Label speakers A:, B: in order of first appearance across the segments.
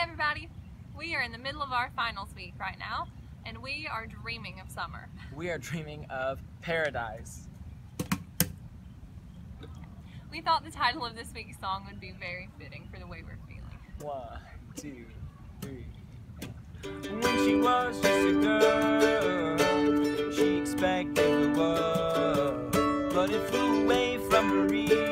A: everybody. We are in the middle of our finals week right now, and we are dreaming of summer.
B: We are dreaming of paradise.
A: We thought the title of this week's song would be very fitting for the way we're feeling.
B: One, two, three. When she was just a girl, she expected the world, but it flew away from her reach.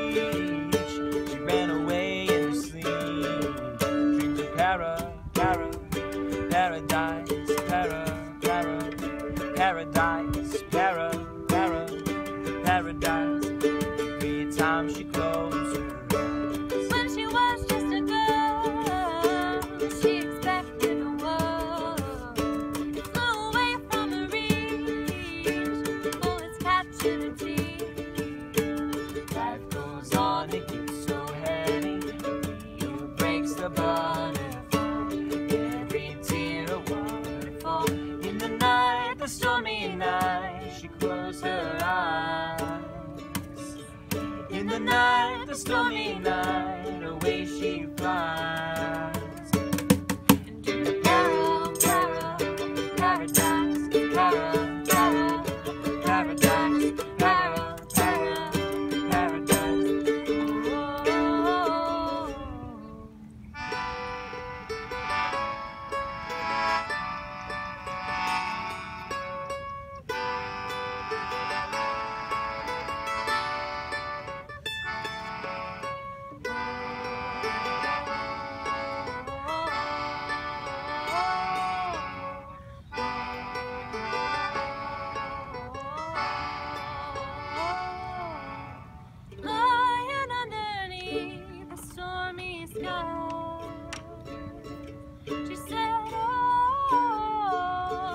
B: Paradise, para, para, paradise. Every time she closed her eyes.
A: When she was just a girl, she expected the world. It flew away from her reach, all its captivity.
B: Life goes on, it gets so heavy. It breaks the butterfly. She closed her eyes. In the night, the stormy night,
A: she said, "Oh,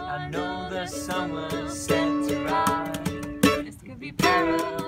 B: I know the sun was set to rise.
A: This could be paradise."